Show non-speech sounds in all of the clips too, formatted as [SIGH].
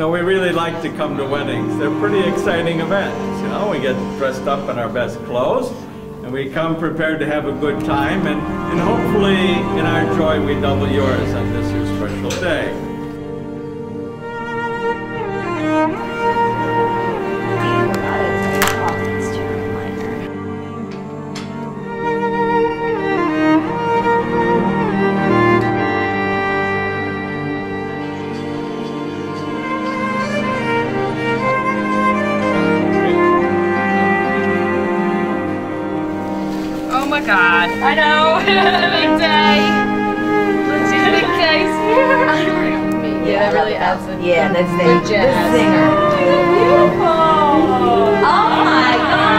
No, we really like to come to weddings. They're pretty exciting events. You know, we get dressed up in our best clothes, and we come prepared to have a good time, and, and hopefully in our joy we double yours on this your special day. God. I know. [LAUGHS] big day. She's a big day. yeah, that really adds a Yeah, that's the, good the jazz. singer. Beautiful. Oh my God!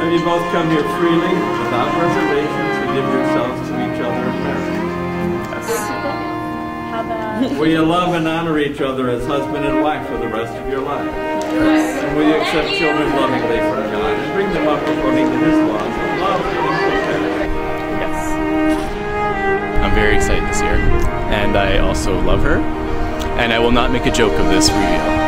Have you both come here freely, without reservations, [LAUGHS] Will you love and honor each other as husband and wife for the rest of your life? Yes. And will you accept children lovingly from God and bring them up according to His laws of love and? Yes. I'm very excited this year, and I also love her, and I will not make a joke of this reveal.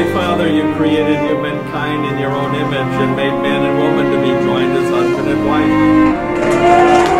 Holy Father, you created humankind in your own image and made man and woman to be joined as husband and wife.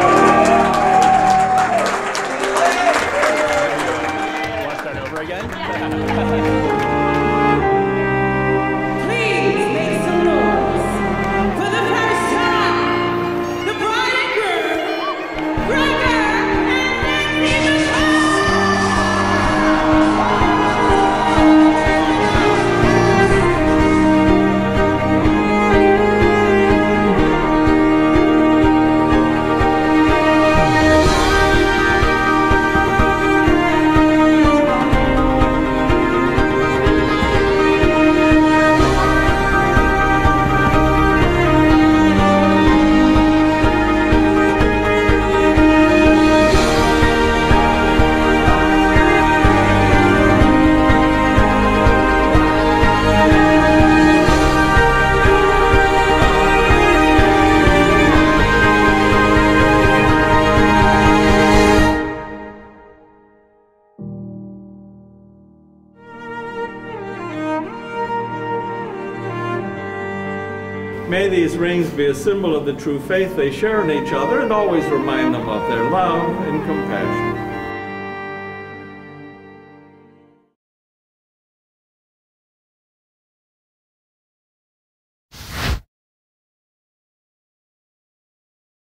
May these rings be a symbol of the true faith they share in each other and always remind them of their love and compassion.